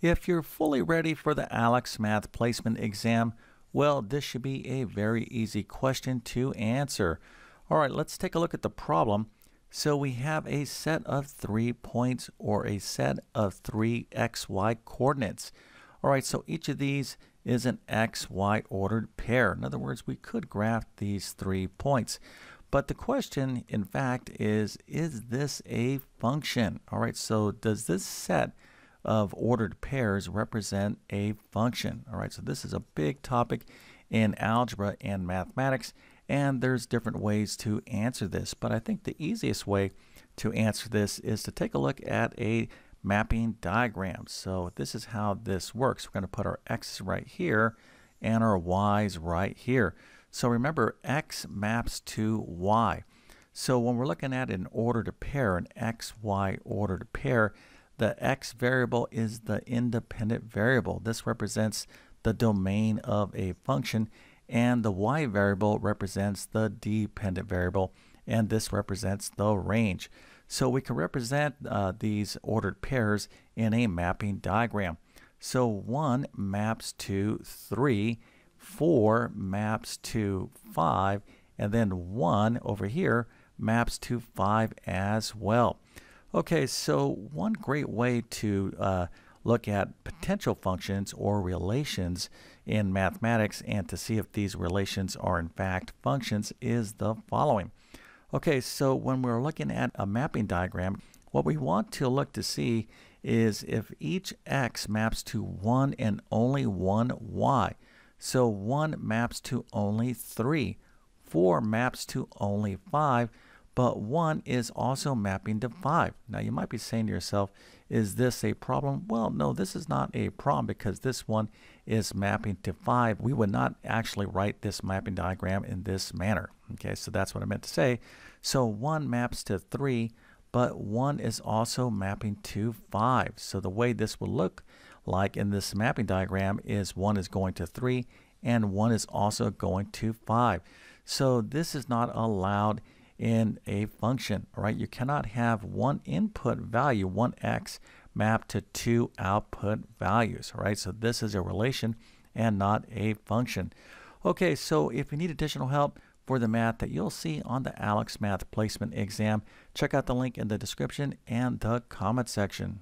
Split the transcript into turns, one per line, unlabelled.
If you're fully ready for the ALEKS Math Placement exam, well, this should be a very easy question to answer. All right, let's take a look at the problem. So we have a set of three points or a set of three xy coordinates. All right, so each of these is an xy ordered pair. In other words, we could graph these three points. But the question, in fact, is, is this a function? All right, so does this set of ordered pairs represent a function. All right, so this is a big topic in algebra and mathematics, and there's different ways to answer this. But I think the easiest way to answer this is to take a look at a mapping diagram. So this is how this works. We're going to put our x's right here and our y's right here. So remember, x maps to y. So when we're looking at an ordered pair, an xy ordered pair, the x variable is the independent variable. This represents the domain of a function and the y variable represents the dependent variable and this represents the range. So we can represent uh, these ordered pairs in a mapping diagram. So 1 maps to 3, 4 maps to 5, and then 1 over here maps to 5 as well. Okay, so one great way to uh, look at potential functions or relations in mathematics and to see if these relations are in fact functions is the following. Okay, so when we're looking at a mapping diagram, what we want to look to see is if each x maps to one and only one y. So 1 maps to only 3, 4 maps to only 5, but 1 is also mapping to 5. Now you might be saying to yourself, is this a problem? Well, no, this is not a problem because this one is mapping to 5. We would not actually write this mapping diagram in this manner. Okay, so that's what I meant to say. So 1 maps to 3, but 1 is also mapping to 5. So the way this will look like in this mapping diagram is 1 is going to 3 and 1 is also going to 5. So this is not allowed in a function, right? You cannot have one input value, one x, mapped to two output values, right? So this is a relation and not a function. Okay, so if you need additional help for the math that you'll see on the ALEKS Math Placement exam, check out the link in the description and the comment section.